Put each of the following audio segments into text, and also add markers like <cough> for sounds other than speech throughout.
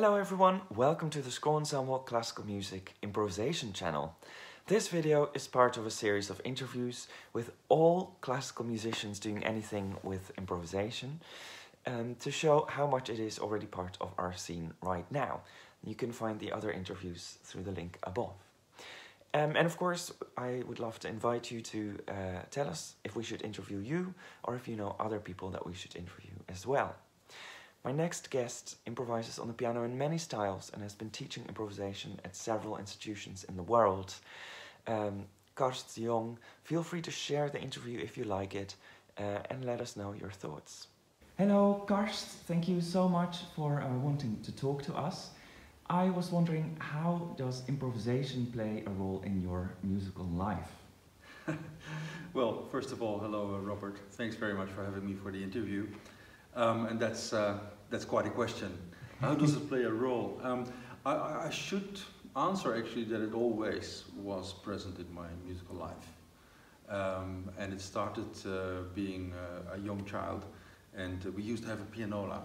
Hello everyone, welcome to the Scroll Ensemble Classical Music Improvisation channel. This video is part of a series of interviews with all classical musicians doing anything with improvisation um, to show how much it is already part of our scene right now. You can find the other interviews through the link above. Um, and of course, I would love to invite you to uh, tell us if we should interview you or if you know other people that we should interview as well. My next guest improvises on the piano in many styles and has been teaching improvisation at several institutions in the world. Um, Karst Jong, feel free to share the interview if you like it uh, and let us know your thoughts. Hello, Karst. Thank you so much for uh, wanting to talk to us. I was wondering, how does improvisation play a role in your musical life? <laughs> well, first of all, hello, uh, Robert. Thanks very much for having me for the interview. Um, and that's, uh, that's quite a question. How does it play a role? Um, I, I, should answer actually that it always was present in my musical life. Um, and it started uh, being uh, a young child, and we used to have a pianola.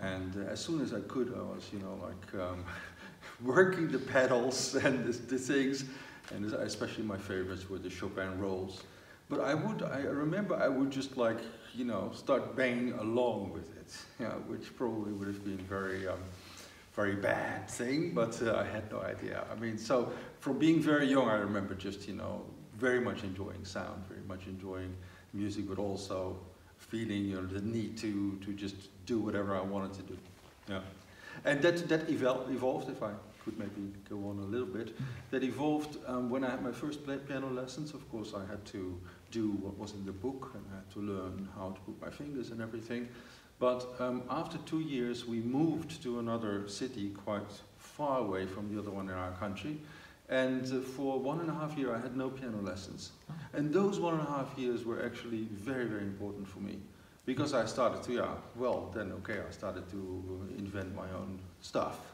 And as soon as I could, I was, you know, like um, <laughs> working the pedals and the, the, things. And especially my favorites were the Chopin rolls. But I would, I remember I would just like, you know, start banging along with it, <laughs> which probably would have been very, um, very bad thing, but uh, I had no idea. I mean, so from being very young, I remember just, you know, very much enjoying sound, very much enjoying music, but also feeling, you know, the need to, to just do whatever I wanted to do. Yeah. And that, that evolved, if I could maybe go on a little bit, that evolved um, when I had my first piano lessons. Of course, I had to do what was in the book and I had to learn how to put my fingers and everything. But um, after two years, we moved to another city quite far away from the other one in our country. And uh, for one and a half year, I had no piano lessons. Oh. And those one and a half years were actually very, very important for me. Because I started to, yeah, well, then okay, I started to invent my own stuff.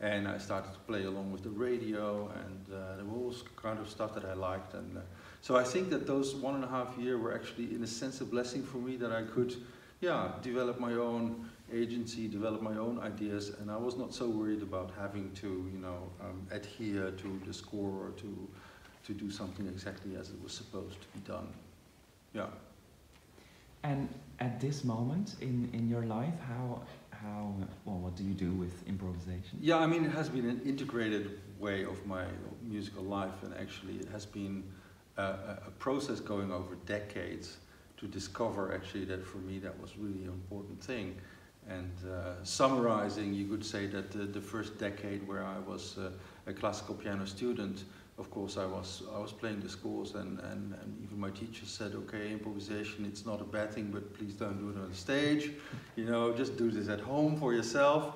And I started to play along with the radio and uh, was kind of stuff that I liked. And uh, so I think that those one and a half year were actually in a sense a blessing for me that I could, yeah, develop my own agency, develop my own ideas, and I was not so worried about having to, you know, um, adhere to the score or to, to do something exactly as it was supposed to be done. Yeah. And at this moment in, in your life, how, how, well, what do you do with improvisation? Yeah, I mean, it has been an integrated way of my musical life, and actually it has been a, a process going over decades to discover actually that for me that was really an important thing. And uh, summarizing, you could say that the, the, first decade where I was uh, a classical piano student, of course I was, I was playing the scores and, and, and even my teacher said, okay, improvisation, it's not a bad thing, but please don't do it on stage. You know, just do this at home for yourself.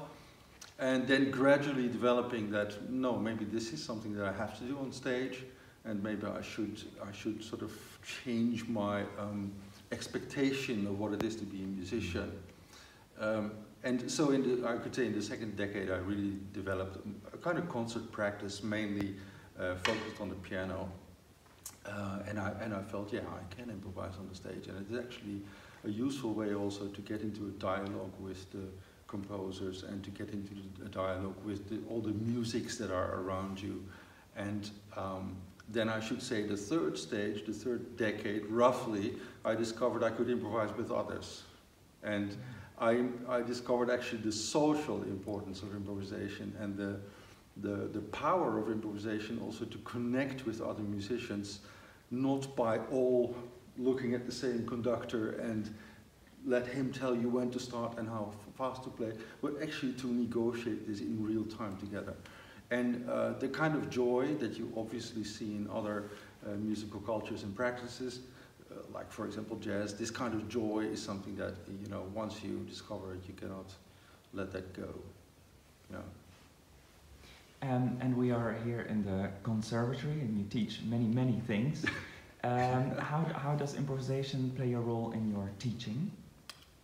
And then gradually developing that, no, maybe this is something that I have to do on stage and maybe I should, I should sort of change my um, expectation of what it is to be a musician. Um, and so in the, I could say in the second decade I really developed a kind of concert practice mainly uh, focused on the piano. Uh, and, I, and I felt, yeah, I can improvise on the stage. And it's actually a useful way also to get into a dialogue with the composers and to get into a dialogue with the, all the musics that are around you. And um, then I should say the third stage, the third decade, roughly, I discovered I could improvise with others. And I, I discovered actually the social importance of improvisation and the, the, the power of improvisation also to connect with other musicians, not by all looking at the same conductor and let him tell you when to start and how fast to play, but actually to negotiate this in real time together. And uh, the kind of joy that you obviously see in other uh, musical cultures and practices, uh, like for example jazz, this kind of joy is something that, you know, once you discover it, you cannot let that go. Yeah. Um, and we are here in the conservatory and you teach many, many things. <laughs> um, how, how does improvisation play a role in your teaching?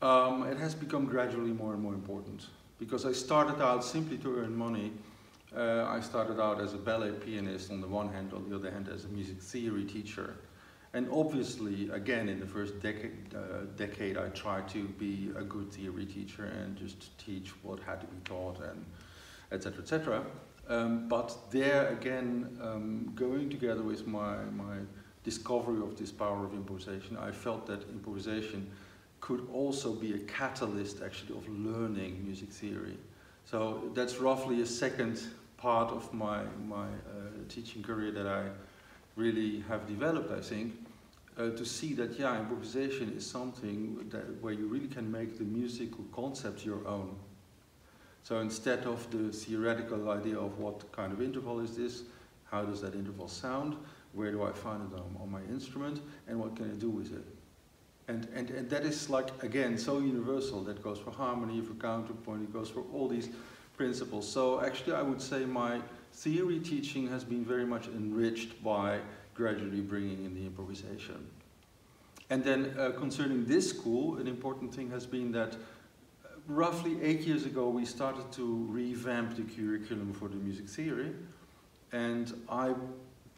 Um, it has become gradually more and more important because I started out simply to earn money uh, I started out as a ballet pianist on the one hand, on the other hand as a music theory teacher. And obviously, again, in the first decade, uh, decade, I tried to be a good theory teacher and just teach what had to be taught and etc. etc. Um, but there again, um, going together with my, my discovery of this power of improvisation, I felt that improvisation could also be a catalyst actually of learning music theory. So that's roughly a second part of my, my uh, teaching career that I really have developed, I think, uh, to see that, yeah, improvisation is something that, where you really can make the musical concept your own. So instead of the theoretical idea of what kind of interval is this, how does that interval sound, where do I find it on, on my instrument, and what can I do with it? And, and, and that is like, again, so universal. That goes for harmony, for counterpoint, it goes for all these principles. So actually I would say my theory teaching has been very much enriched by gradually bringing in the improvisation. And then uh, concerning this school, an important thing has been that roughly eight years ago we started to revamp the curriculum for the music theory. And I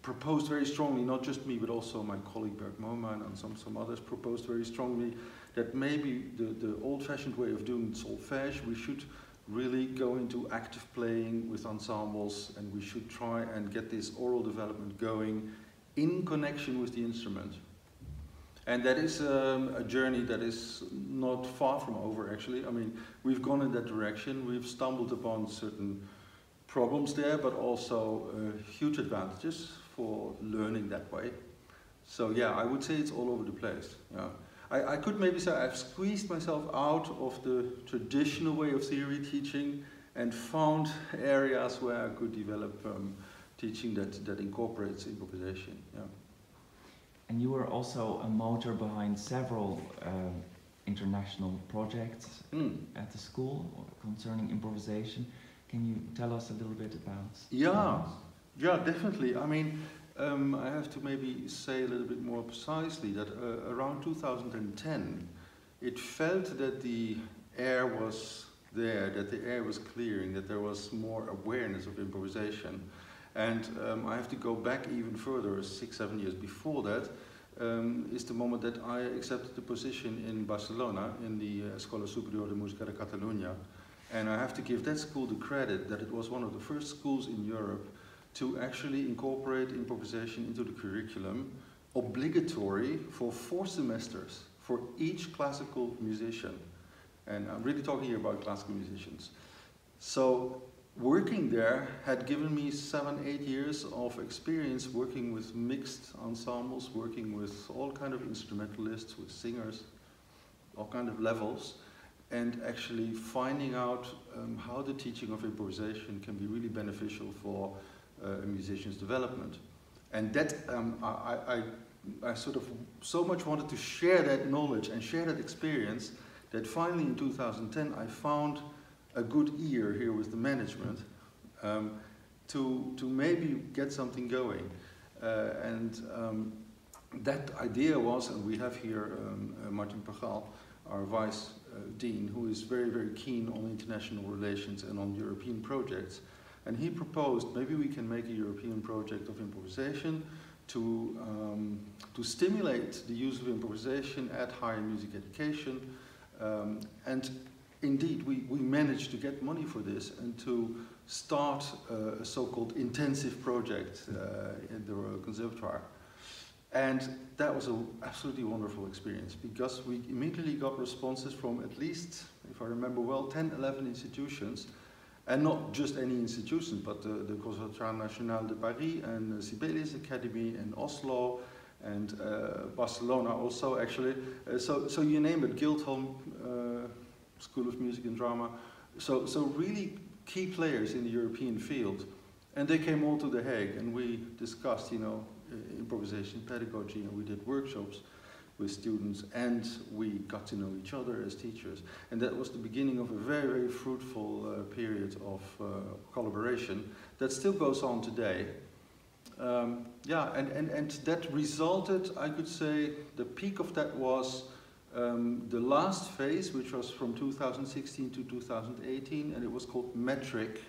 proposed very strongly, not just me, but also my colleague Bert Mooiman and some, some others proposed very strongly that maybe the, the old-fashioned way of doing solfège, we should really go into active playing with ensembles and we should try and get this oral development going in connection with the instrument. And that is um, a journey that is not far from over actually. I mean, we've gone in that direction, we've stumbled upon certain problems there, but also uh, huge advantages for learning that way. So yeah, I would say it's all over the place. Yeah. I, I could maybe say I've squeezed myself out of the traditional way of theory teaching and found areas where I could develop um, teaching that, that incorporates improvisation. Yeah. And you were also a motor behind several uh, international projects mm. at the school concerning improvisation. Can you tell us a little bit about? Yeah, yeah, definitely. I mean, um, I have to maybe say a little bit more precisely that uh, around 2010, it felt that the air was there, that the air was clearing, that there was more awareness of improvisation. And um, I have to go back even further, six, seven years before that, um, is the moment that I accepted the position in Barcelona in the uh, Escola Superior de Música de Catalunya. And I have to give that school the credit that it was one of the first schools in Europe to actually incorporate improvisation into the curriculum, obligatory for four semesters for each classical musician. And I'm really talking here about classical musicians. So working there had given me seven, eight years of experience working with mixed ensembles, working with all kind of instrumentalists, with singers, all kind of levels, and actually finding out um, how the teaching of improvisation can be really beneficial for uh, a musician's development. And that, um, I, I, I sort of so much wanted to share that knowledge and share that experience that finally in 2010 I found a good ear here with the management um, to, to maybe get something going. Uh, and um, that idea was, and we have here um, uh, Martin Prchal, our vice uh, dean, who is very, very keen on international relations and on European projects. And he proposed maybe we can make a European project of improvisation to, um, to stimulate the use of improvisation at higher music education. Um, and indeed, we, we managed to get money for this and to start uh, a so-called intensive project uh, in the Royal Conservatoire. And that was an absolutely wonderful experience because we immediately got responses from at least, if I remember well, 10, 11 institutions and not just any institutions, but the, the Conservatoire National de Paris and the Sibelius Academy in Oslo and uh, Barcelona also actually. Uh, so, so you name it, Guildhall uh, School of Music and Drama. So, so really key players in the European field. And they came all to The Hague and we discussed, you know, improvisation pedagogy and we did workshops with students and we got to know each other as teachers. And that was the beginning of a very, very fruitful uh, period of uh, collaboration that still goes on today. Um, yeah, and, and, and that resulted, I could say, the peak of that was um, the last phase, which was from 2016 to 2018, and it was called Metric.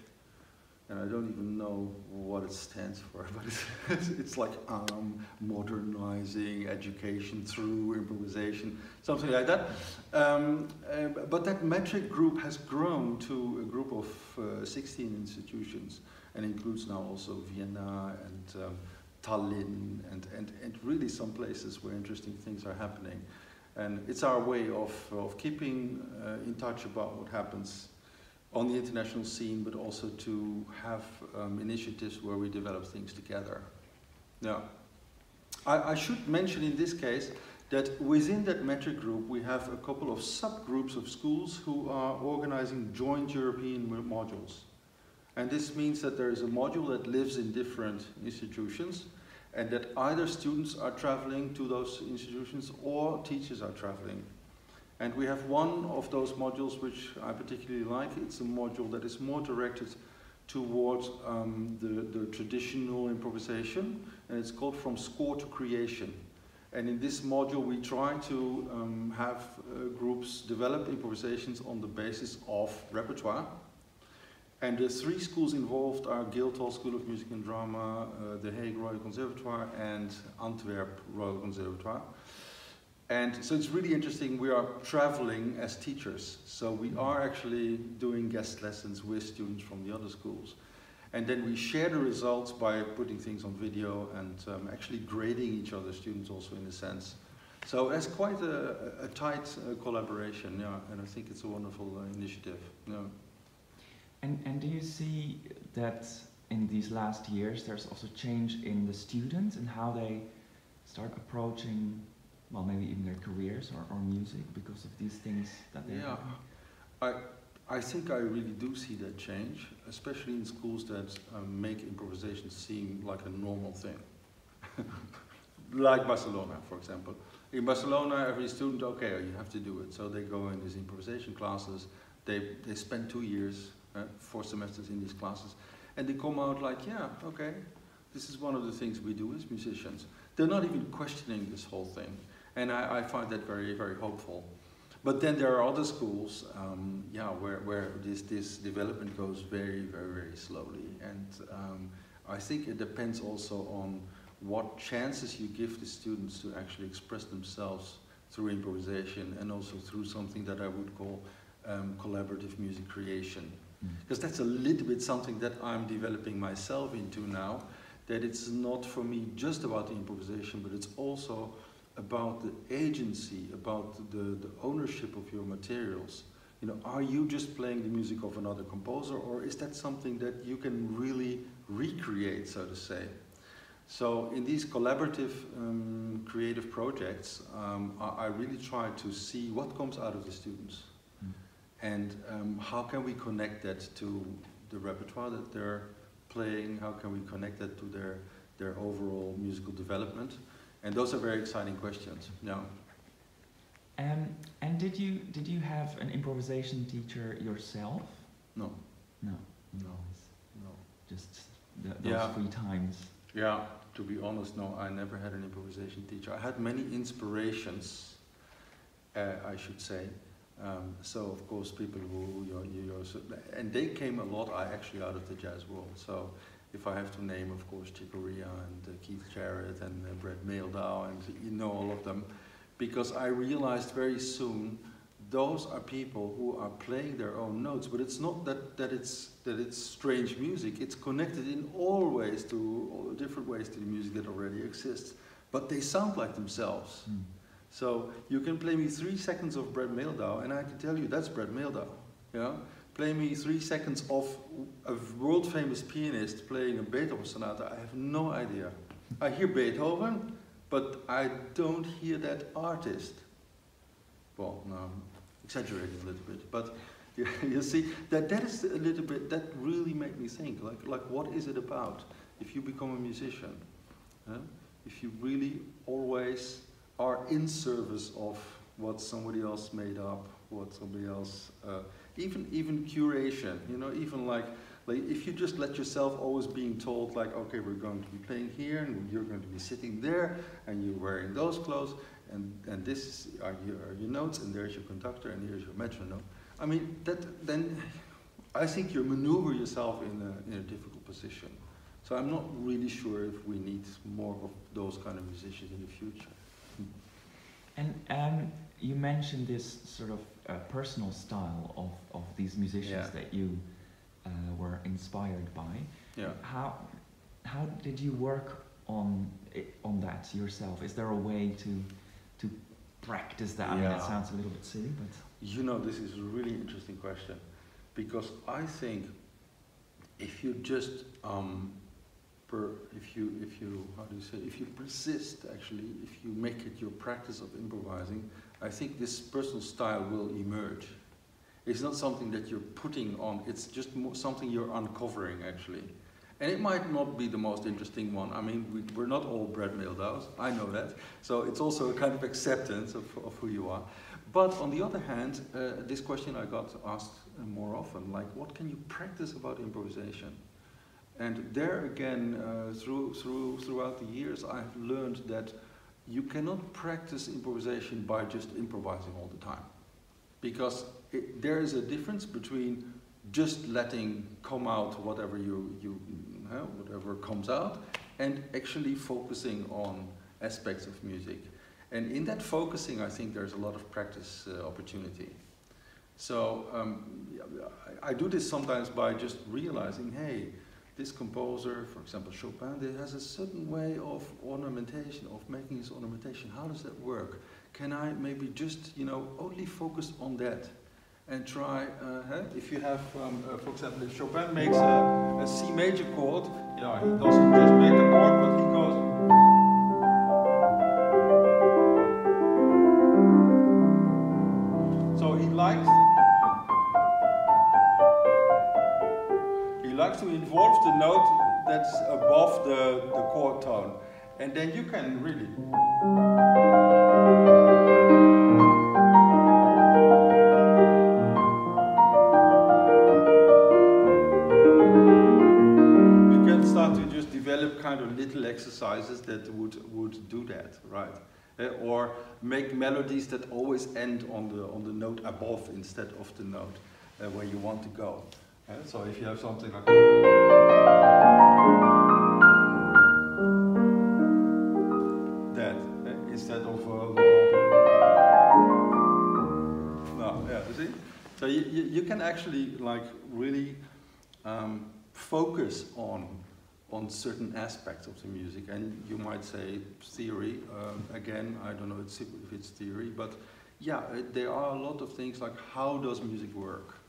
and I don't even know what it stands for, <laughs> but it's, it's like um, modernizing education through improvisation, something like that. Um, uh, but that metric group has grown to a group of uh, 16 institutions and includes now also Vienna and um, Tallinn and, and, and really some places where interesting things are happening. And it's our way of, of keeping uh, in touch about what happens on the international scene, but also to have um, initiatives where we develop things together. Now, I, I, should mention in this case that within that metric group we have a couple of subgroups of schools who are organizing joint European modules. And this means that there is a module that lives in different institutions and that either students are traveling to those institutions or teachers are traveling. And we have one of those modules which I particularly like. It's a module that is more directed towards um, the, the traditional improvisation, and it's called From Score to Creation. And in this module, we try to um, have uh, groups develop improvisations on the basis of repertoire. And the three schools involved are Guildhall School of Music and Drama, uh, The Hague Royal Conservatoire, and Antwerp Royal Conservatoire. And so it's really interesting. We are traveling as teachers. So we mm-hmm. are actually doing guest lessons with students from the other schools. And then we share the results by putting things on video and um, actually grading each other students also in a sense. So it's quite a, a tight uh, collaboration, yeah, and I think it's a wonderful uh, initiative. Yeah. And, and do you see that in these last years there's also change in the students and how they start approaching well, maybe even their careers or, or music because of these things that they Yeah, I, I think I really do see that change, especially in schools that um, make improvisation seem like a normal thing. <laughs> like Barcelona, for example. In Barcelona, every student, okay, you have to do it. So they go in these improvisation classes. They, they spend two years, uh, four semesters in these classes. And they come out like, yeah, okay, this is one of the things we do as musicians. They're not even questioning this whole thing. And I, I find that very, very hopeful. But then there are other schools, um, yeah, where, where this, this development goes very, very, very slowly. And um, I think it depends also on what chances you give the students to actually express themselves through improvisation and also through something that I would call um, collaborative music creation. Because that's a little bit something that I'm developing myself into now, that it's not for me just about the improvisation, but it's also about the agency, about the, the ownership of your materials. You know, are you just playing the music of another composer or is that something that you can really recreate, so to say? So in these collaborative um, creative projects, um, I, I, really try to see what comes out of the students. And um, how can we connect that to the repertoire that they're playing, how can we connect that to their, their overall musical development. And those are very exciting questions. Yeah. Um, and did you did you have an improvisation teacher yourself? No. No. No. No. Just the, those yeah. three times. Yeah. To be honest, no. I never had an improvisation teacher. I had many inspirations. Uh, I should say. Um, so of course, people who you, you, and they came a lot. I actually out of the jazz world. So if I have to name, of course, Chick Corea and uh, Keith Jarrett and uh, Brad Mehldau, and you know all of them, because I realized very soon those are people who are playing their own notes, but it's not that, that, it's, that it's strange music. It's connected in all ways to all different ways to the music that already exists, but they sound like themselves. Mm. So you can play me three seconds of Brad Mehldau, and I can tell you that's Brad Mehldau. Yeah? play me three seconds of a world famous pianist playing a Beethoven sonata, I have no idea. I hear Beethoven, but I don't hear that artist. Well, no, I'm exaggerating a little bit, but <laughs> you, you see, that, that is a little bit, that really made me think, like, like what is it about if you become a musician? If you really always are in service of what somebody else made up, what somebody else uh, even even curation you know even like like if you just let yourself always being told like okay we're going to be playing here and you're going to be sitting there and you're wearing those clothes and and this are your, are your notes and there's your conductor and here's your metronome i mean that then I think you maneuver yourself in a, in a difficult position. So I'm not really sure if we need more of those kind of musicians in the future. And um, you mentioned this sort of uh, personal style of, of these musicians Yeah. that you uh, were inspired by. Yeah. How how did you work on it, on that yourself? Is there a way to to practice that? I mean, it Yeah. sounds a little bit silly, but You know, this is a really interesting question because I think if you just um, per, if you if you how do you say if you persist actually if you make it your practice of improvising, I think this personal style will emerge. It's not something that you're putting on. It's just something you're uncovering actually. And it might not be the most interesting one. I mean, we, we're not all Brad Mehldau's. I know that. So it's also a kind of acceptance of, of who you are. But on the other hand, uh, this question I got asked uh, more often, like, what can you practice about improvisation? And there again, uh, through, through, throughout the years, I've learned that you cannot practice improvisation by just improvising all the time. Because it, there is a difference between just letting come out whatever you, you uh, whatever comes out and actually focusing on aspects of music. And in that focusing, I think there's a lot of practice uh, opportunity. So um, I, I do this sometimes by just realizing, hey, this composer, for example Chopin, has a certain way of ornamentation, of making his ornamentation. How does that work? Can I maybe just, you know, only focus on that and try, uh, if you have, um, uh, for example, if Chopin makes a, a C major chord, you know, he doesn't just make the chord, involve the note that's above the, the chord tone. And then you can really you can start to just develop kind of little exercises that would, would do that, right? Uh, or make melodies that always end on the, on the note above instead of the note uh, where you want to go. So if you have something like that uh, instead of uh, no, yeah, you see. So you, you, you can actually like really um, focus on on certain aspects of the music, and you might say theory. Um, again, I don't know if it's theory, but yeah, uh, there are a lot of things like how does music work?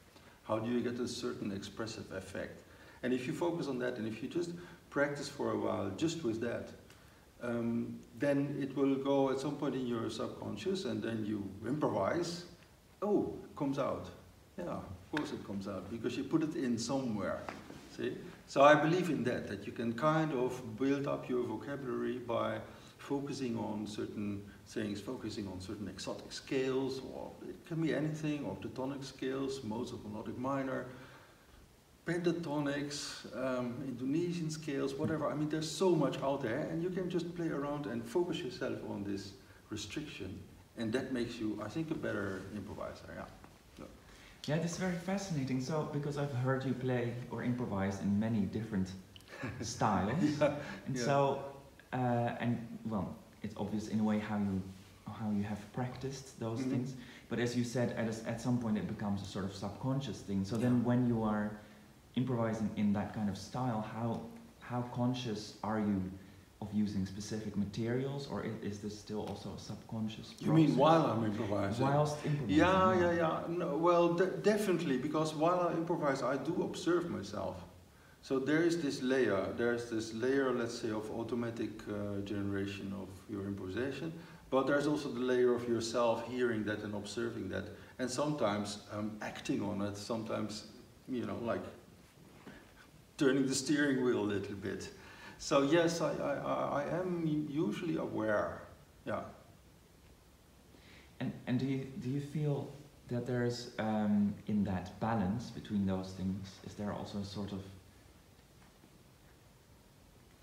How do you get a certain expressive effect? And if you focus on that, and if you just practice for a while just with that, um, then it will go at some point in your subconscious, and then you improvise. Oh, comes out. Yeah, of course it comes out because you put it in somewhere. See? So I believe in that, that you can kind of build up your vocabulary by focusing on certain things, focusing on certain exotic scales, or it can be anything, octatonic scales, modes of melodic minor, pentatonics, um, Indonesian scales, whatever. I mean, there's so much out there, and you can just play around and focus yourself on this restriction, and that makes you, I think, a better improviser. Yeah. yeah, this is very fascinating. So because I've heard you play or improvise in many different <laughs> styles, Yeah, and yeah. so uh, and well, it's obvious in a way how you how you have practiced those Mhm. things. But as you said, at, a, at some point it becomes a sort of subconscious thing. So Yeah. then, when you are improvising in that kind of style, how how conscious are you of using specific materials, or is this still also a subconscious? You mean while I'm improvising? whilst improvising? Yeah, yeah, yeah. No, well, de- definitely, because while I improvise, I do observe myself. So there is this layer, there's this layer, let's say, of automatic uh, generation of your improvisation, but there's also the layer of yourself hearing that and observing that, and sometimes um, acting on it, sometimes, you know, like turning the steering wheel a little bit. So yes, I, I, I- am usually aware, yeah. And and do you do you feel that there's um, in that balance between those things? Is there also a sort of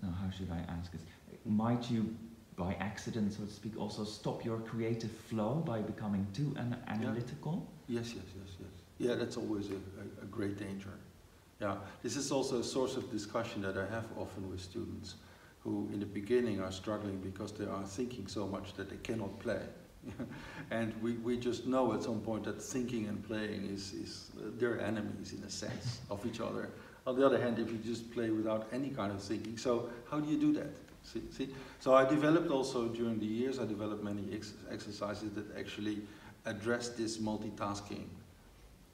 no? How should I ask this? Might you, by accident, so to speak, also stop your creative flow by becoming too an- analytical? Yes, yes, yes, yes. Yeah, that's always a, a, a great danger. Yeah, this is also a source of discussion that I have often with students who in the beginning are struggling because they are thinking so much that they cannot play. <laughs> and we, we just know at some point that thinking and playing is, is uh, they're enemies in a sense of each other. On the other hand, if you just play without any kind of thinking, so how do you do that? See, see? So I developed also during the years, I developed many ex exercises that actually address this multitasking.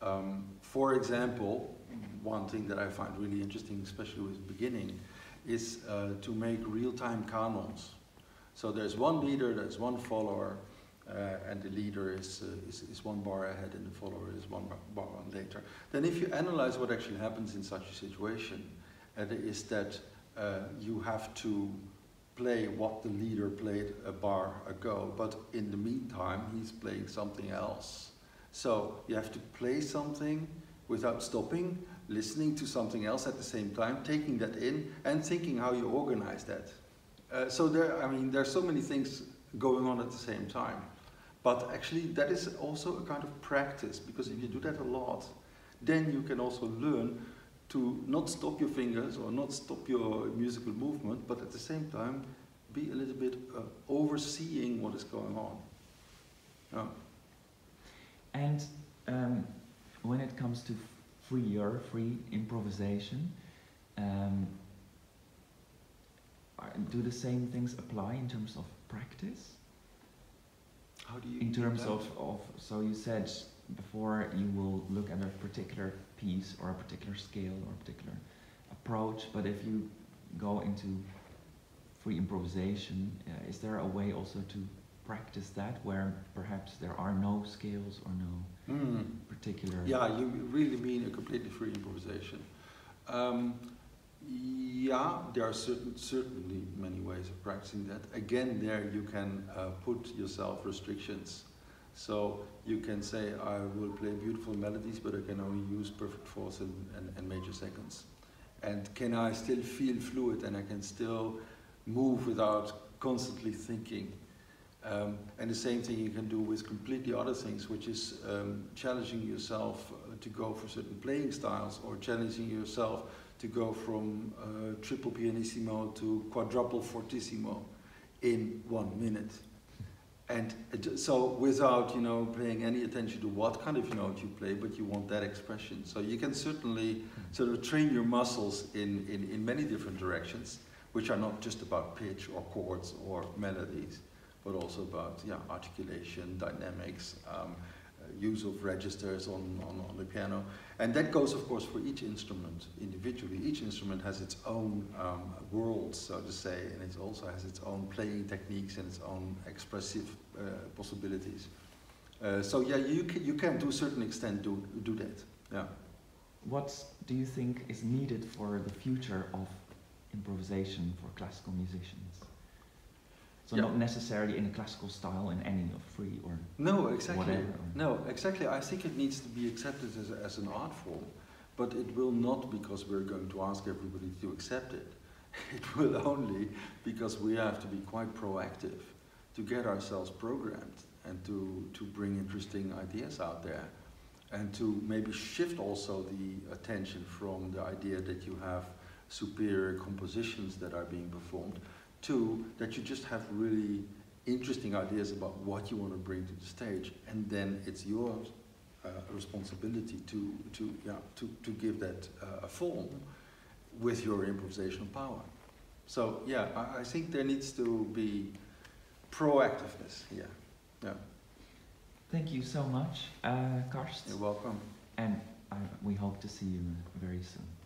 Um, for example, one thing that I find really interesting, especially with beginning, is uh, to make real-time canons. So there's one leader, there's one follower, and the leader is, uh, is, is, one bar ahead and the follower is one bar, on later. Then if you analyze what actually happens in such a situation, uh, is that uh, you have to play what the leader played a bar ago, but in the meantime he's playing something else. So you have to play something without stopping, listening to something else at the same time, taking that in, and thinking how you organize that. Uh, so there, I mean, there are so many things going on at the same time. But actually that is also a kind of practice because if you do that a lot, then you can also learn to not stop your fingers or not stop your musical movement, but at the same time be a little bit uh, overseeing what is going on. Yeah. And um, when it comes to free freer, free improvisation, um, do the same things apply in terms of practice? How do you in terms of, of so you said before you will look at a particular piece or a particular scale or a particular approach but if you go into free improvisation uh, is there a way also to practice that where perhaps there are no scales or no mm. particular yeah you really mean a completely free improvisation um, yeah, there are certain, certainly many ways of practicing that. Again, there you can uh, put yourself restrictions. So you can say, I will play beautiful melodies, but I can only use perfect fourths and, and, and major seconds. And can I still feel fluid and I can still move without constantly thinking? Um, and the same thing you can do with completely other things, which is um, challenging yourself uh, to go for certain playing styles or challenging yourself to go from uh, triple pianissimo to quadruple fortissimo in one minute. And so without, you know, paying any attention to what kind of note you play, but you want that expression. So you can certainly sort of train your muscles in, in, in many different directions, which are not just about pitch or chords or melodies, but also about yeah, articulation, dynamics, um, use of registers on, on, on, the piano. And that goes, of course, for each instrument individually. Each instrument has its own um, world, so to say, and it also has its own playing techniques and its own expressive uh, possibilities. Uh, so yeah, you can, you can to a certain extent do, do that, yeah. What do you think is needed for the future of improvisation for classical musicians? So not necessarily in a classical style in any of free or no, exactly. Whatever, no, exactly. I think it needs to be accepted as, as an art form, but it will not because we're going to ask everybody to accept it. <laughs> It will only because we have to be quite proactive to get ourselves programmed and to, to bring interesting ideas out there and to maybe shift also the attention from the idea that you have superior compositions that are being performed Two, that you just have really interesting ideas about what you want to bring to the stage, and then it's your uh, responsibility to, to, yeah, to, to give that uh, a form with your improvisational power. So yeah, I, I think there needs to be proactiveness here. Yeah. Thank you so much, uh, Karst. You're welcome. And we hope to see you very soon.